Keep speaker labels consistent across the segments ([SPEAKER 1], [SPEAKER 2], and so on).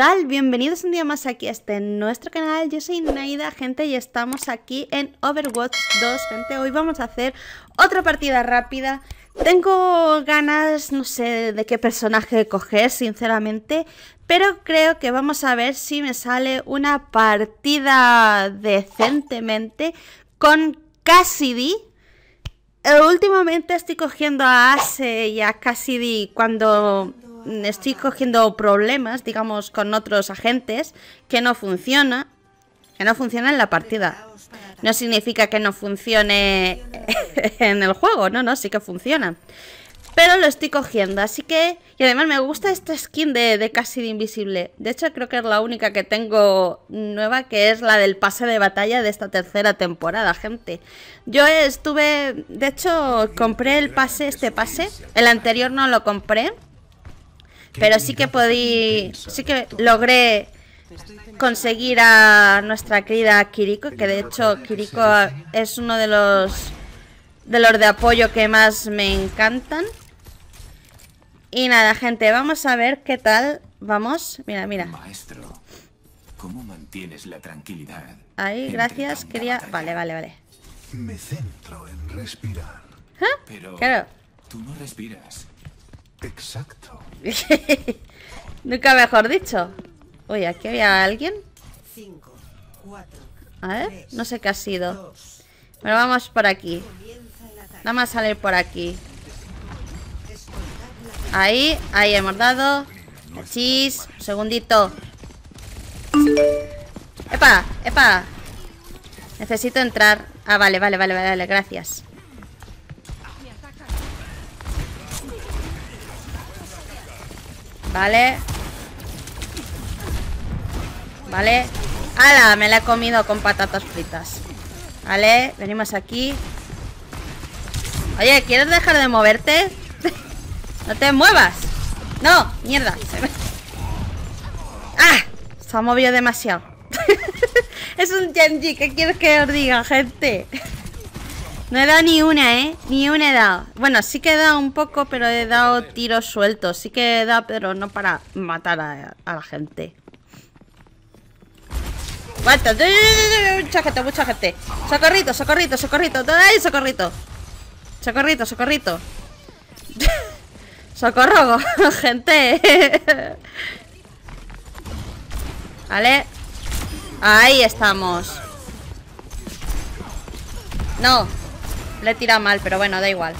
[SPEAKER 1] tal? Bienvenidos un día más aquí a este nuestro canal. Yo soy Naida, gente, y estamos aquí en Overwatch 2, gente. Hoy vamos a hacer otra partida rápida. Tengo ganas, no sé de qué personaje coger, sinceramente, pero creo que vamos a ver si me sale una partida decentemente con Cassidy. Eh, últimamente estoy cogiendo a Ace y a Cassidy cuando estoy cogiendo problemas, digamos, con otros agentes que no funciona, que no funciona en la partida. No significa que no funcione en el juego, no, no, sí que funciona. Pero lo estoy cogiendo, así que... Y además me gusta esta skin de, de casi de invisible. De hecho creo que es la única que tengo nueva, que es la del pase de batalla de esta tercera temporada, gente. Yo estuve... De hecho compré el pase, este pase. El anterior no lo compré. Pero sí que podí, sí que logré conseguir a nuestra querida Kiriko, que de hecho Kiriko es uno de los de los de apoyo que más me encantan. Y nada, gente, vamos a ver qué tal vamos. Mira, mira.
[SPEAKER 2] Maestro, ¿cómo mantienes la tranquilidad?
[SPEAKER 1] Ahí, gracias. Quería... Vale, vale, vale.
[SPEAKER 3] Me centro en respirar.
[SPEAKER 1] ¿Ah?
[SPEAKER 2] Pero
[SPEAKER 1] Claro.
[SPEAKER 2] tú no respiras.
[SPEAKER 3] Exacto.
[SPEAKER 1] Nunca mejor dicho. Uy, aquí había alguien.
[SPEAKER 4] 5, 4,
[SPEAKER 1] A ver, no sé qué ha sido. Pero vamos por aquí. Nada más salir por aquí. Ahí, ahí hemos dado. Chis, un segundito. ¡Epa! ¡Epa! Necesito entrar. Ah, vale, vale, vale, vale, vale, gracias. Vale. Vale. ¡Hala! Me la he comido con patatas fritas. Vale, venimos aquí. Oye, ¿quieres dejar de moverte? no te muevas. No, mierda. Se ¡Ah! Se ha movido demasiado. es un Genji. ¿Qué quieres que os diga, gente? No he dado ni una, ¿eh? Ni una he dado. Bueno, sí que he dado un poco, pero he dado tiros sueltos. Sí que he dado, pero no para matar a, la gente. Aguanta. Mucha gente, mucha gente. Socorrito, socorrito, socorrito. ¡Ay, socorrito! Socorrito, socorrito. Socorro, gente. Vale. Ahí estamos. No. Le he tirado mal, pero bueno, da igual.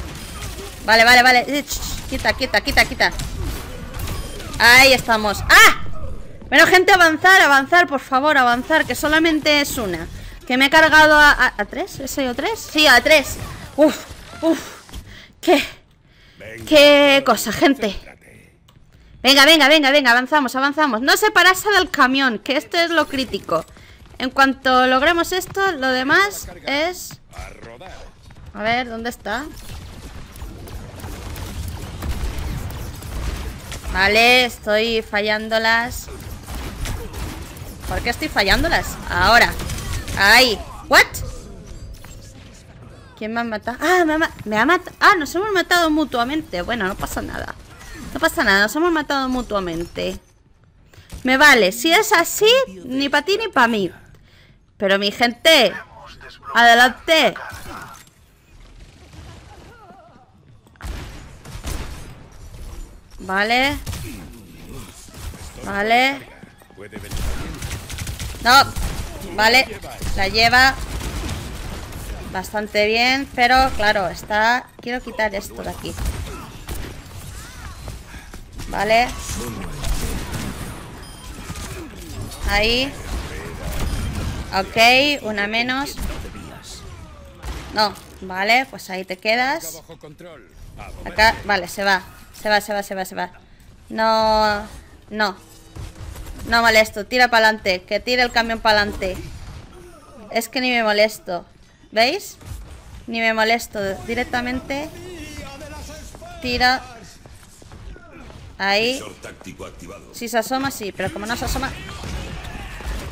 [SPEAKER 1] Vale, vale, vale. Eh, Quita, quita, quita, quita. Ahí estamos. ¡Ah! Bueno, gente, avanzar, avanzar, por favor, avanzar, que solamente es una. Que me he cargado a... ¿A, tres? ¿Soy a tres? Sí, a tres. Uf, uf. ¿Qué? ¿Qué cosa, gente? Venga, venga, venga, venga, avanzamos, avanzamos. No separarse del camión, que esto es lo crítico. En cuanto logremos esto, lo demás es... A ver, ¿dónde está? Vale, estoy fallándolas. ¿Por qué estoy fallándolas? Ahora. Ahí. ¿What? ¿Quién me ha matado? Ah, me ha, ma- me ha matado. Ah, nos hemos matado mutuamente. Bueno, no pasa nada. No pasa nada, nos hemos matado mutuamente. Me vale. Si es así, ni para ti ni para mí. Pero mi gente, adelante. Vale. Vale. No. Vale. La lleva. Bastante bien. Pero, claro, está... Quiero quitar esto de aquí. Vale. Ahí. Ok, una menos. No, vale, pues ahí te quedas. Acá, vale, se va. Se va, se va, se va, se va. No, no. No molesto, tira para adelante. Que tire el camión para adelante. Es que ni me molesto. ¿Veis? Ni me molesto. Directamente. Tira. Ahí. Si se asoma, sí. Pero como no se asoma...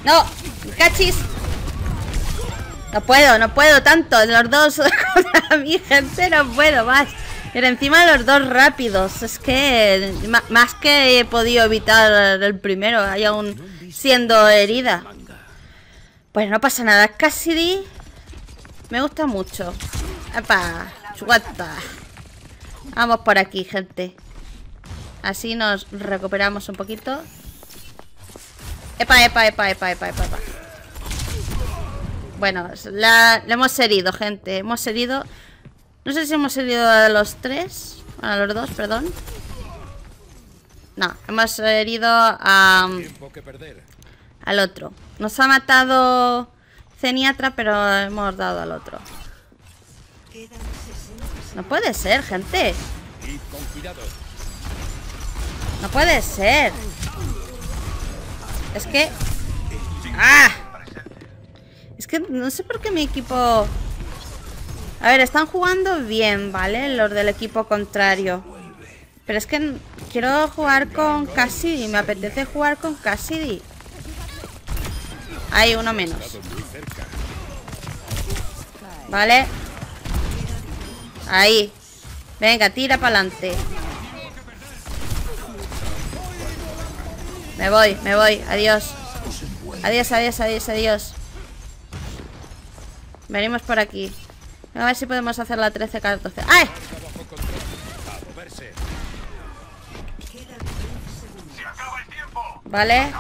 [SPEAKER 1] ¡No! ¡Cachis! No puedo, no puedo tanto. Los dos contra mi gente, no puedo más. Pero encima los dos rápidos. Es que más que he podido evitar el primero, hay aún siendo herida. Pues no pasa nada. Cassidy me gusta mucho. ¡Epa! ¡Chuata! Vamos por aquí, gente. Así nos recuperamos un poquito. ¡Epa, epa, epa, epa, epa, epa! epa. Bueno, la, hemos herido, gente. Hemos herido... No sé si hemos herido a los tres. A los dos, perdón. No, hemos herido a... Al otro. Nos ha matado Zeniatra, pero hemos dado al otro. No puede ser, gente. No puede ser. Es que... ¡Ah! Es que no sé por qué mi equipo... A ver, están jugando bien, ¿vale? Los del equipo contrario. Pero es que quiero jugar con Cassidy. Me apetece jugar con Cassidy. Hay uno menos. Vale. Ahí. Venga, tira para adelante. Me voy, me voy. Adiós. Adiós, adiós, adiós, adiós. Venimos por aquí. A ver si podemos hacer la 13-14. ¡Ay! Vale.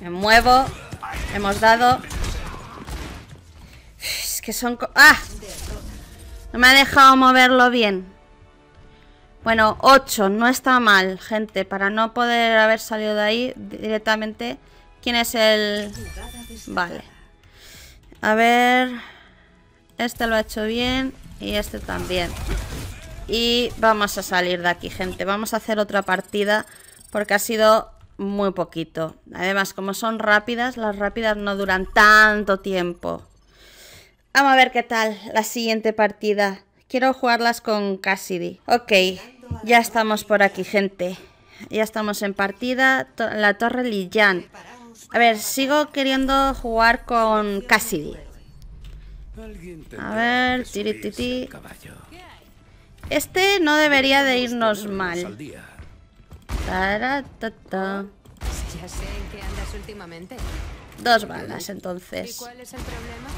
[SPEAKER 1] Me muevo. Hemos dado. Es que son... ¡Ah! No me ha dejado moverlo bien. Bueno, 8. No está mal, gente. Para no poder haber salido de ahí directamente... ¿Quién es el...? Vale. A ver... Este lo ha hecho bien. Y este también. Y vamos a salir de aquí, gente. Vamos a hacer otra partida. Porque ha sido muy poquito. Además, como son rápidas, las rápidas no duran tanto tiempo. Vamos a ver qué tal la siguiente partida. Quiero jugarlas con Cassidy. Ok, ya estamos por aquí, gente. Ya estamos en partida. la Torre Lillan. A ver, sigo queriendo jugar con Cassidy. A ver, tiri, Este no debería de irnos mal. Ya sé en qué andas últimamente. Dos balas, entonces. ¿Y cuál es el problema?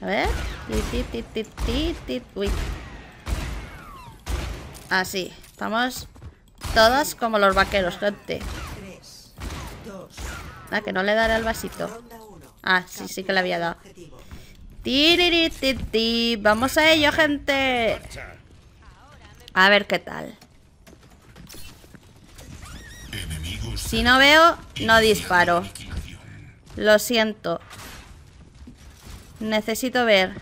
[SPEAKER 1] A ver. Uy. Así. Estamos todas como los vaqueros, gente. Ah, que no le daré el vasito. Ah, sí, sí que le había dado. Vamos a ello, gente. A ver qué tal. Si no veo, no disparo. Lo siento. Necesito ver.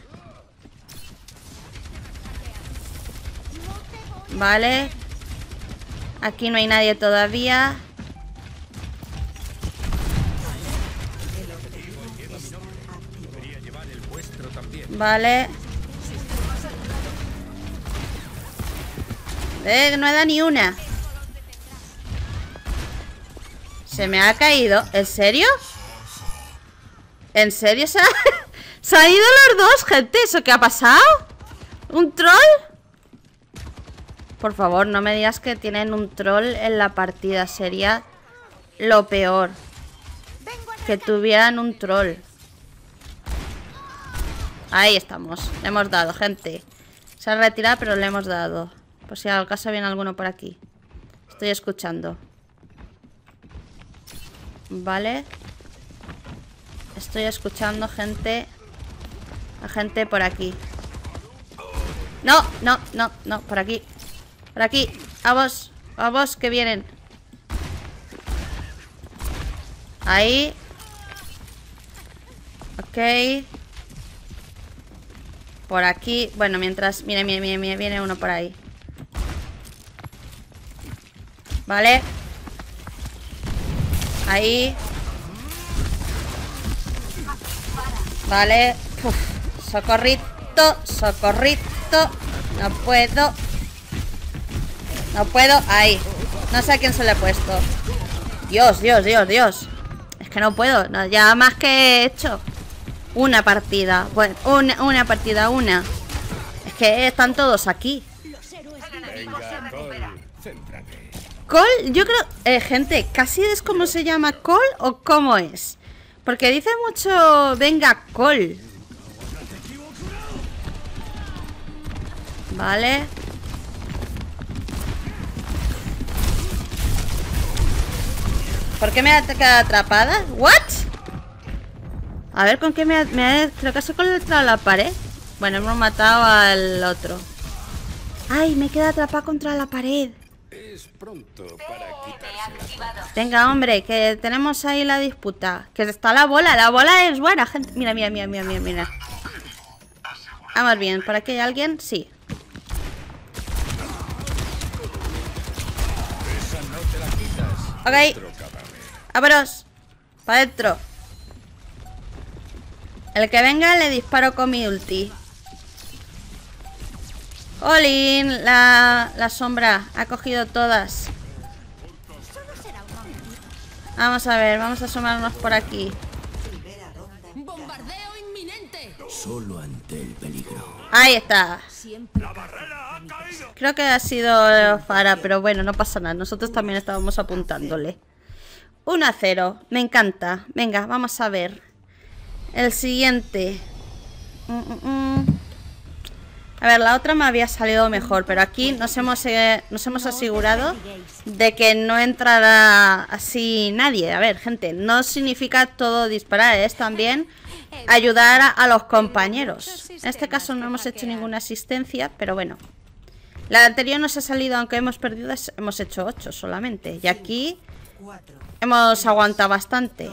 [SPEAKER 1] Vale. Aquí no hay nadie todavía. Vale. Eh, no he dado ni una. Se me ha caído. ¿En serio? ¿En serio se, se han ido los dos, gente? ¿Eso qué ha pasado? ¿Un troll? Por favor, no me digas que tienen un troll en la partida. Sería lo peor. Que tuvieran un troll. Ahí estamos. Le hemos dado, gente. Se ha retirado, pero le hemos dado. Por si al caso viene alguno por aquí. Estoy escuchando. Vale. Estoy escuchando gente. A gente por aquí. No, no, no, no, por aquí. Por aquí. A vos. A vos que vienen. Ahí. Ok. Por aquí. Bueno, mientras... Mire, mire, mire, mire. Viene uno por ahí. Vale. Ahí. Vale. Socorrito. Socorrito. No puedo. No puedo. Ahí. No sé a quién se le he puesto. Dios, Dios, Dios, Dios. Es que no puedo. ya más que he hecho. Una partida. Bueno, una, una partida, una. Es que están todos aquí. Col, yo creo, eh, gente, casi es como se llama Col o cómo es. Porque dice mucho, venga, Col. Vale. ¿Por qué me ha quedado atrapada? ¿What? A ver, ¿con qué me ha...? Me ha creo que se contra la pared. Bueno, hemos matado al otro. ¡Ay, me he quedado atrapada contra la pared!
[SPEAKER 5] Es pronto para.
[SPEAKER 1] Venga, hombre, que tenemos ahí la disputa. Que está la bola, la bola es buena, gente. Mira, mira, mira, mira, mira, mira. Vamos bien, ¿por aquí hay alguien? Sí. Ok, vámonos. Para adentro. El que venga le disparo con mi ulti. Olin, la, la sombra ha cogido todas. Vamos a ver, vamos a asomarnos por aquí.
[SPEAKER 6] ¡Bombardeo inminente!
[SPEAKER 2] Solo ante el peligro.
[SPEAKER 1] Ahí está. Creo que ha sido Fara, pero bueno, no pasa nada. Nosotros también estábamos apuntándole. 1 a 0. Me encanta. Venga, vamos a ver. El siguiente. Mm, mm, mm. A ver, la otra me había salido mejor, pero aquí nos hemos, eh, nos hemos asegurado de que no entrará así nadie. A ver, gente, no significa todo disparar, es también ayudar a, a los compañeros. En este caso no hemos hecho ninguna asistencia, pero bueno. La anterior nos ha salido, aunque hemos perdido, hemos hecho 8 solamente. Y aquí
[SPEAKER 4] 4,
[SPEAKER 1] hemos aguantado bastante.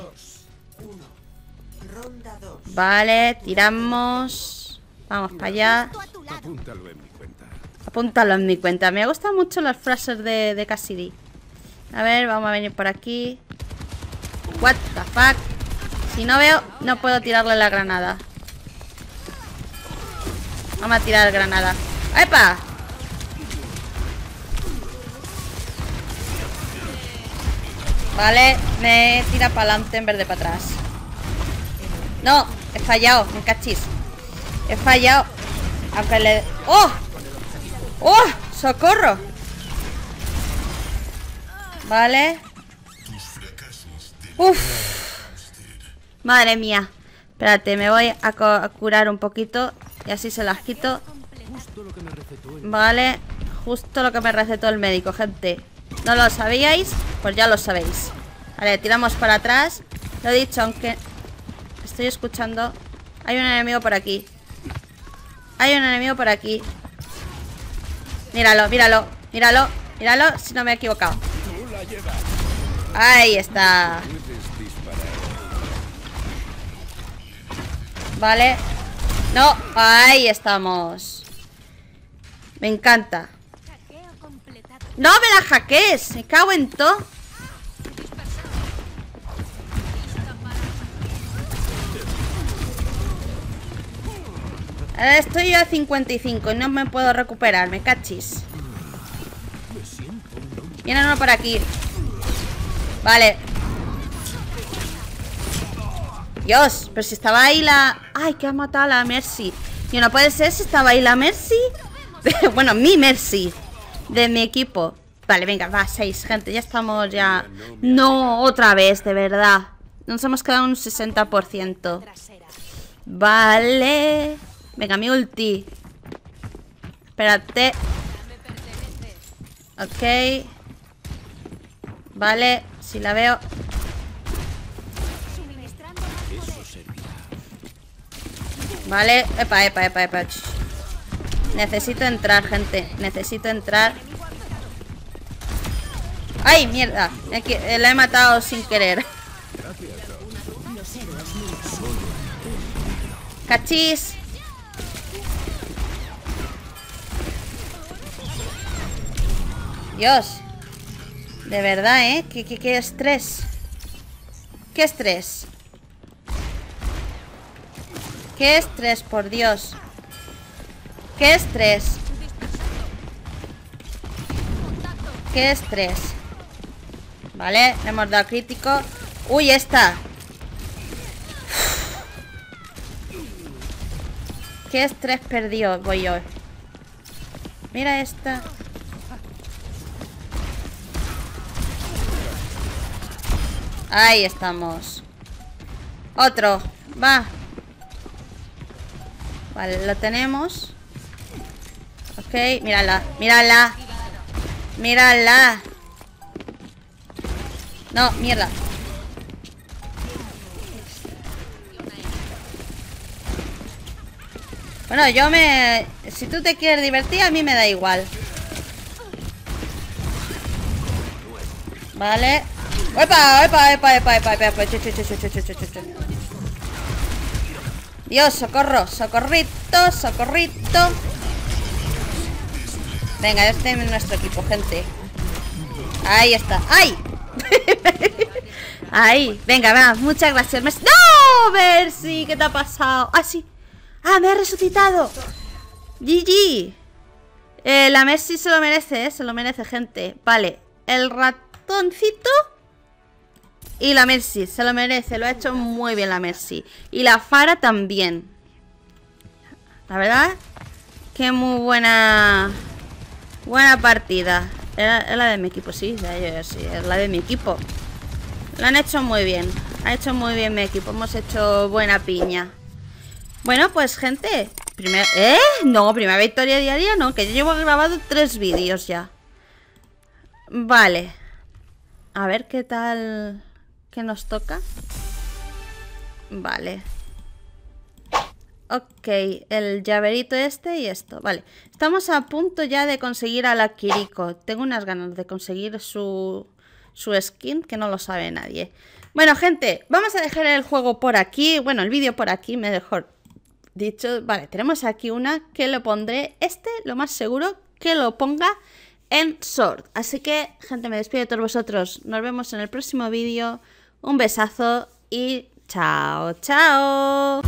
[SPEAKER 4] 1. Ronda 2.
[SPEAKER 1] Vale, tiramos. Vamos para allá.
[SPEAKER 5] Apúntalo en mi cuenta.
[SPEAKER 1] Apúntalo en mi cuenta. Me gustan mucho las frases de, de Cassidy. A ver, vamos a venir por aquí. What the fuck. Si no veo, no puedo tirarle la granada. Vamos a tirar granada. ¡Epa! Vale, me tira para adelante en vez de para atrás. No, he fallado, me cachis. He fallado. Aunque le... ¡Oh! ¡Oh! ¡Socorro! Vale. Uf. Madre mía. Espérate, me voy a, curar un poquito. Y así se las quito. Vale. Justo lo que me recetó el médico, gente. ¿No lo sabíais? Pues ya lo sabéis. Vale, tiramos para atrás. Lo he dicho, aunque... Estoy escuchando. Hay un enemigo por aquí. Hay un enemigo por aquí. Míralo, míralo, míralo, míralo, si no me he equivocado. Ahí está. Vale. No, ahí estamos. Me encanta. No me la hackees. Me cago en todo. Ahora estoy yo a 55 y no me puedo recuperar. Me cachis. Viene uno por aquí. Vale. Dios, pero si estaba ahí la... Ay, que ha matado a la Mercy. Y no puede ser si estaba ahí la Mercy. bueno, mi Mercy. De mi equipo. Vale, venga, va, seis, gente. Ya estamos ya... No, otra vez, de verdad. Nos hemos quedado un 60%. Vale. Venga, mi ulti. Espérate. Ok. Vale, si la veo. Vale, epa, epa, epa, epa. Necesito entrar, gente. Necesito entrar. ¡Ay, mierda! Eh, La he matado sin querer. ¡Cachis! Dios. De verdad, ¿eh? ¿Qué, estrés? ¿Qué estrés? ¿Qué estrés, por Dios? ¿Qué estrés? ¿Qué estrés? Vale, le hemos dado crítico. ¡Uy, esta! Qué estrés perdió voy yo. Mira esta. Ahí estamos. Otro. Va. Vale, lo tenemos. Ok, mírala, mírala. Mírala. No, mierda. Bueno, yo me... Si tú te quieres divertir, a mí me da igual. Vale. ¡Epa, epa, epa, epa, epa, epa! epa. Dios, socorro, socorrito, socorrito. Venga, este es nuestro equipo, gente. Ahí está. ¡Ay! Ahí. Venga, va. Muchas gracias. Mercy. ¡No! Mercy, ¿qué te ha pasado? Ah, sí. Ah, me ha resucitado. GG. Eh, la Mercy se lo merece, ¿eh? Se lo merece, gente. Vale. El ratoncito... Y la Mercy, se lo merece, lo ha hecho muy bien la Mercy. Y la Fara también. La verdad, que muy buena buena partida. Era, la de mi equipo, sí, sí, es la de mi equipo. Lo han hecho muy bien. Ha hecho muy bien mi equipo. Hemos hecho buena piña. Bueno, pues gente. Primer... ¿Eh? No, primera victoria diaria no. Que yo llevo grabado tres vídeos ya. Vale. A ver qué tal... ¿Qué nos toca? Vale. Ok, el llaverito este y esto. Vale, estamos a punto ya de conseguir a la. Tengo unas ganas de conseguir su, su skin que no lo sabe nadie. Bueno, gente, vamos a dejar el juego por aquí. Bueno, el vídeo por aquí, mejor dicho. Vale, tenemos aquí una que lo pondré. Este, lo más seguro, que lo ponga en Sword. Así que, gente, me despido de todos vosotros. Nos vemos en el próximo vídeo. Un besazo y chao, chao.